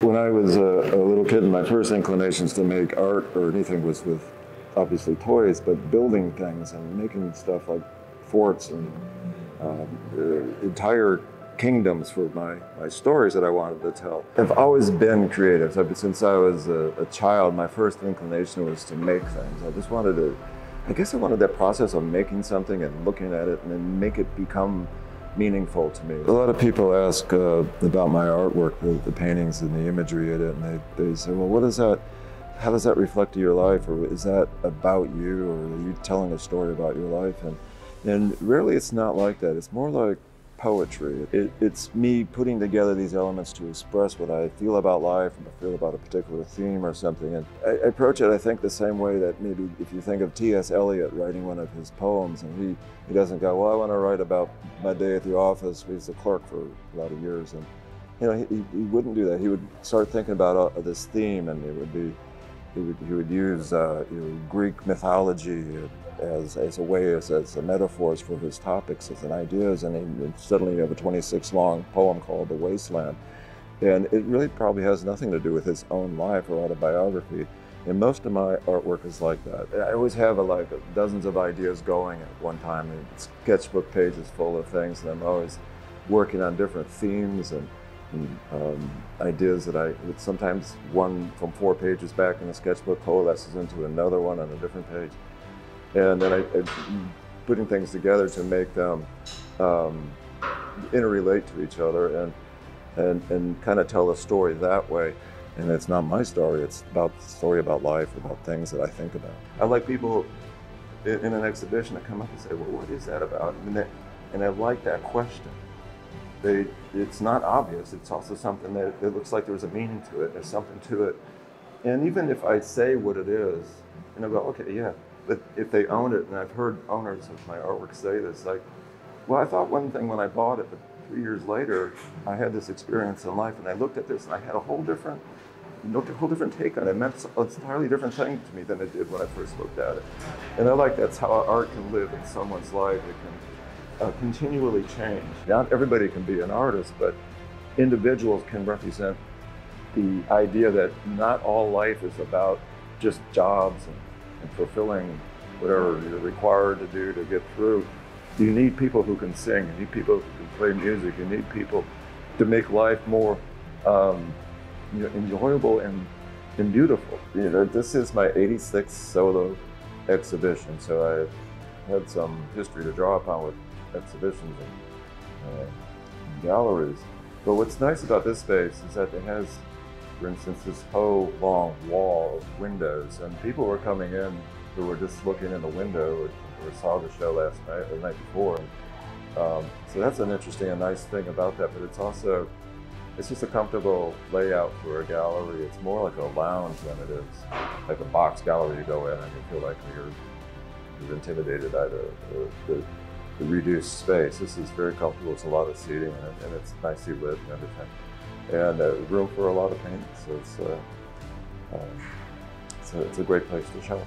When I was a, a, little kid, my first inclinations to make art or anything was with obviously toys, but building things and making stuff like forts and uh, entire kingdoms for my, my stories that I wanted to tell. I've always been creative. Since I was a, a child, my first inclination was to make things. I just wanted to, I guess I wanted that process of making something and looking at it and then make it become meaningful to me. A lot of people ask uh, about my artwork, the, the, paintings and the imagery in it, and they, they say, well, what is that? How does that reflect to your life? Or is that about you? Or are you telling a story about your life? And, and really, it's not like that. It's more like poetry. It, it's me putting together these elements to express what I feel about life and I feel about a particular theme or something. And I, I approach it, I think, the same way that maybe if you think of T.S. Eliot writing one of his poems and he, he doesn't go, well, I want to write about my day at the office. He's a clerk for a lot of years. And, you know, he, he wouldn't do that. He would start thinking about uh, this theme and it would be, he would, he would use uh, you know, Greek mythology as, as a way, as, as a metaphors for his topics, as an ideas, and, he, suddenly you have a 26 long poem called The Wasteland. And it really probably has nothing to do with his own life or autobiography. And most of my artwork is like that. I always have a, like dozens of ideas going at one time. And sketchbook pages full of things, and I'm always working on different themes and, um, ideas that I sometimes one from four pages back in the sketchbook coalesces into another one on a different page and then I, I putting things together to make them um, interrelate to each other and and and kind of tell a story that way. And it's not my story; it's about the story about life, about things that I think about. I like people in, in an exhibition to come up and say, "Well, what is that about?" And, they, and I like that question. They, it's not obvious. It's also something that it looks like there's a meaning to it. There's something to it. And even if I say what it is, and I go, okay, yeah, but if they own it, and I've heard owners of my artwork say this, like, well, I thought one thing when I bought it, but three years later, I had this experience in life, and I looked at this, and I had a whole different, a whole different take on it. It meant an entirely different thing to me than it did when I first looked at it. And I like that's how art can live in someone's life. It can uh, continually change. Not everybody can be an artist, but individuals can represent the idea that not all life is about just jobs and and fulfilling whatever you're required to do to get through. You need people who can sing. You need people who can play music. You need people to make life more um, you know, enjoyable and, and beautiful. You know, this is my 86th solo exhibition, so I've had some history to draw upon with exhibitions and, uh, galleries. But what's nice about this space is that it has for instance, this whole long wall of windows, and people were coming in who were just looking in the window or, or saw the show last night or the night before. And, um, so that's an interesting and nice thing about that, but it's also, it's just a comfortable layout for a gallery. It's more like a lounge than it is like a box gallery you go in and you feel like you're, you're intimidated by the, the, the, reduced space. This is very comfortable. It's a lot of seating and, and it's nicely lit and everything and uh, room for a lot of paintings. So it's, uh, uh, it's, a, it's a great place to show.